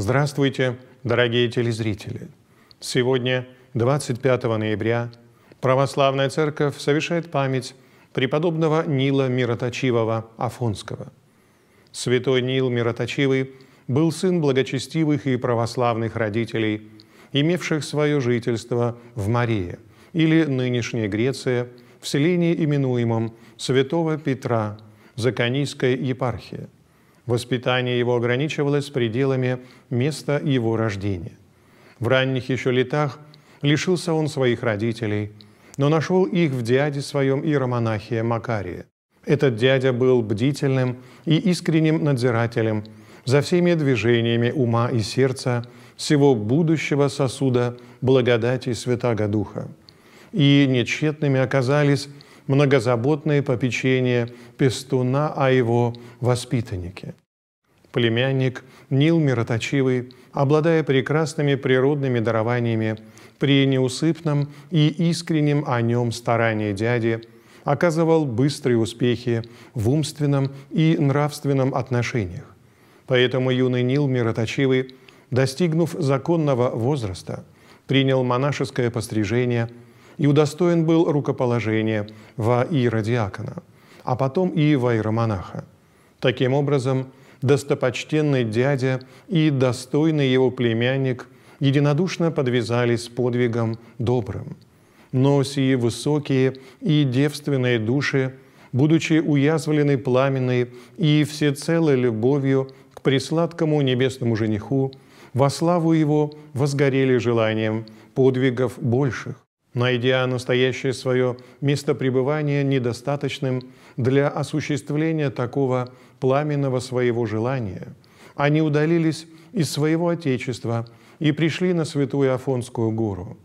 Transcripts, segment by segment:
Здравствуйте, дорогие телезрители! Сегодня, 25 ноября, Православная Церковь совершает память преподобного Нила Мироточивого Афонского. Святой Нил Мироточивый был сын благочестивых и православных родителей, имевших свое жительство в Марии или нынешней Греции, в селении, именуемом Святого Петра, Законийской епархии. Воспитание его ограничивалось пределами места его рождения. В ранних еще летах лишился он своих родителей, но нашел их в дяде своем иеромонахе Макарии. Этот дядя был бдительным и искренним надзирателем за всеми движениями ума и сердца всего будущего сосуда благодати Святаго Духа. И нечетными оказались многозаботные попечения пестуна о его воспитаннике. Племянник Нил Мироточивый, обладая прекрасными природными дарованиями, при неусыпном и искреннем о нем старании дяди оказывал быстрые успехи в умственном и нравственном отношениях. Поэтому юный Нил Мироточивый, достигнув законного возраста, принял монашеское пострижение – и удостоен был рукоположения во иеродиакона, а потом и во иеромонаха. Таким образом, достопочтенный дядя и достойный его племянник единодушно подвязались подвигом добрым. Но сие высокие и девственные души, будучи уязвлены пламенной и всецелой любовью к присладкому небесному жениху, во славу его возгорели желанием подвигов больших найдя настоящее свое место пребывания недостаточным для осуществления такого пламенного своего желания, они удалились из своего Отечества и пришли на Святую Афонскую гору.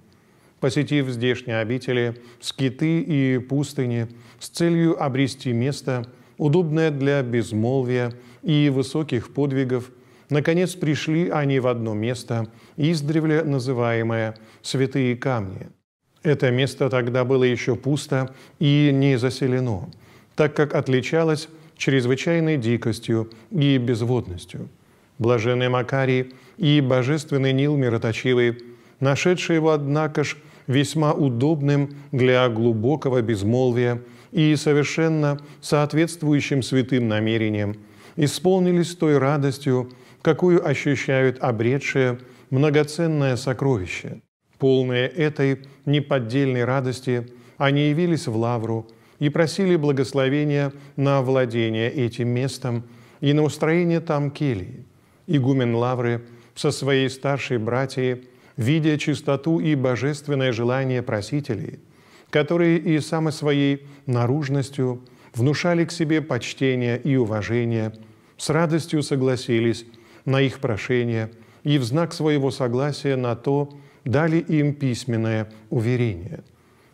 Посетив здешние обители, скиты и пустыни с целью обрести место, удобное для безмолвия и высоких подвигов, наконец пришли они в одно место, издревле называемое «Святые камни», это место тогда было еще пусто и не заселено, так как отличалось чрезвычайной дикостью и безводностью. Блаженный Макарий и божественный Нил Мироточивый, нашедшие его, однако ж, весьма удобным для глубокого безмолвия и совершенно соответствующим святым намерениям, исполнились той радостью, какую ощущают обретшие многоценное сокровище – Полные этой неподдельной радости, они явились в Лавру и просили благословения на владение этим местом и на устроение там келии. Игумен Лавры со своей старшей братьей, видя чистоту и божественное желание просителей, которые и самой своей наружностью внушали к себе почтение и уважение, с радостью согласились на их прошение и в знак своего согласия на то, дали им письменное уверение.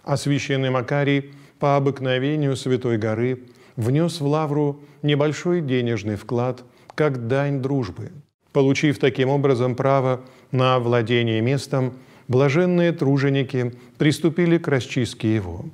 А священный Макарий по обыкновению Святой горы внес в лавру небольшой денежный вклад как дань дружбы. Получив таким образом право на владение местом, блаженные труженики приступили к расчистке его.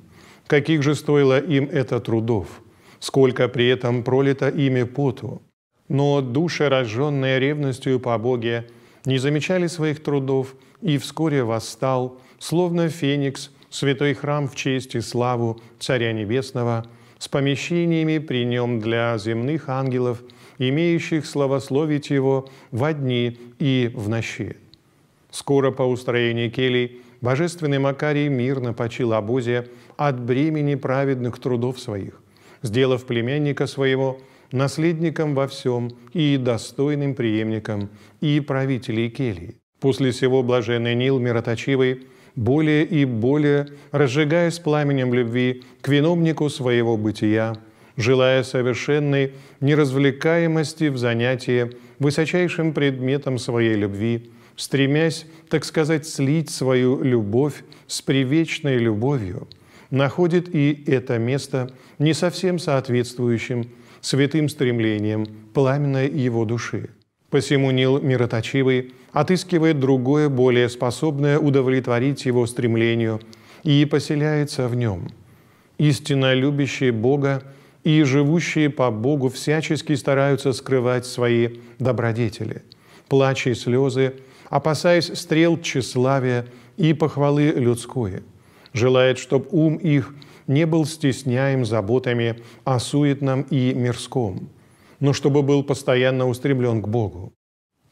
Каких же стоило им это трудов, сколько при этом пролито ими поту. Но души, рожженные ревностью по Боге, не замечали своих трудов и вскоре восстал, словно феникс, святой храм в честь и славу Царя Небесного, с помещениями при нем для земных ангелов, имеющих славословить его во дни и в ночи. Скоро по устроению келий божественный Макарий мирно почил обузе от бремени праведных трудов своих, сделав племянника своего наследником во всем и достойным преемником и правителей келии. После всего блаженный Нил мироточивый, более и более разжигаясь пламенем любви к виновнику своего бытия, желая совершенной неразвлекаемости в занятии высочайшим предметом своей любви, стремясь, так сказать, слить свою любовь с привечной любовью, находит и это место не совсем соответствующим святым стремлением пламенной его души. Посему Нил мироточивый отыскивает другое, более способное удовлетворить его стремлению и поселяется в нем. Истинно любящие Бога и живущие по Богу всячески стараются скрывать свои добродетели, плач и слезы, опасаясь стрел тщеславия и похвалы людской. Желает, чтоб ум их не был стесняем заботами о суетном и мирском, но чтобы был постоянно устремлен к Богу.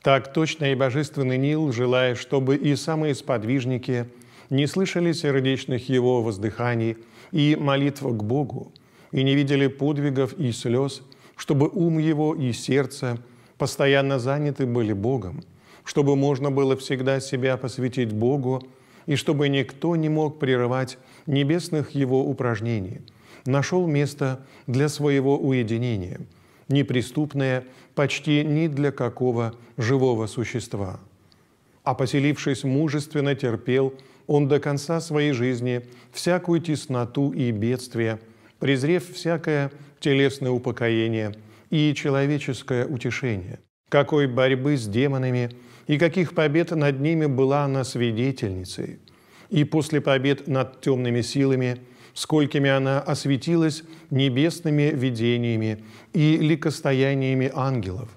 Так точно и божественный Нил желает, чтобы и самые сподвижники не слышали сердечных его воздыханий и молитв к Богу, и не видели подвигов и слез, чтобы ум его и сердце постоянно заняты были Богом, чтобы можно было всегда себя посвятить Богу, и чтобы никто не мог прерывать небесных его упражнений, нашел место для своего уединения, неприступное почти ни для какого живого существа. А поселившись мужественно терпел, он до конца своей жизни всякую тесноту и бедствие, презрев всякое телесное упокоение и человеческое утешение. Какой борьбы с демонами и каких побед над ними была она свидетельницей. И после побед над темными силами, сколькими она осветилась небесными видениями и ликостояниями ангелов.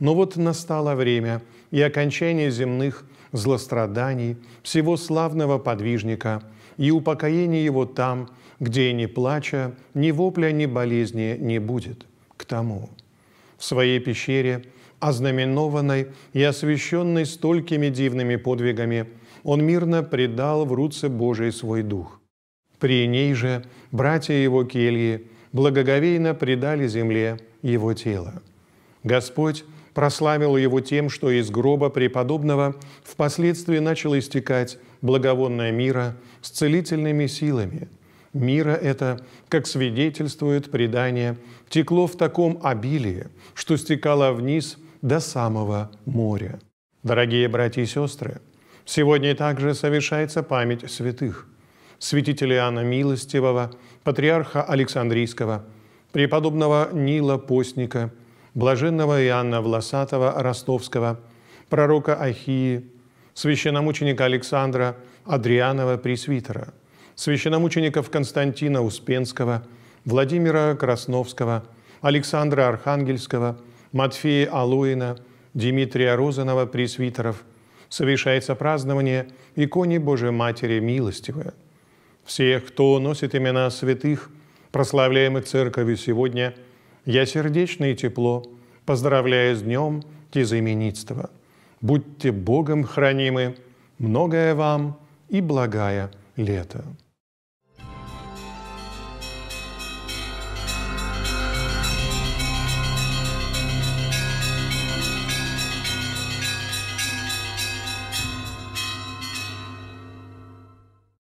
Но вот настало время и окончание земных злостраданий всего славного подвижника и упокоение его там, где ни плача, ни вопля, ни болезни не будет. К тому. В своей пещере – ознаменованной и освященной столькими дивными подвигами, он мирно предал в руце Божий свой дух. При ней же братья его кельи благоговейно предали земле его тело. Господь прославил его тем, что из гроба преподобного впоследствии начал истекать благовонное мира с целительными силами. Мира это, как свидетельствует предание, текло в таком обилии, что стекало вниз до самого моря. Дорогие братья и сестры, сегодня также совершается память святых. Святителя Иоанна Милостивого, патриарха Александрийского, преподобного Нила Постника, блаженного Иоанна Власатого Ростовского, пророка Ахии, священномученика Александра Адрианова Пресвитера, священномучеников Константина Успенского, Владимира Красновского, Александра Архангельского – Матфея Алуина, Дмитрия Розанова, пресвитеров, совершается празднование иконе Божией Матери Милостивой. Всех, кто носит имена святых, прославляемых Церковью сегодня, я сердечно и тепло поздравляю с днем тезаименитства. Будьте Богом хранимы, многое вам и благая лето.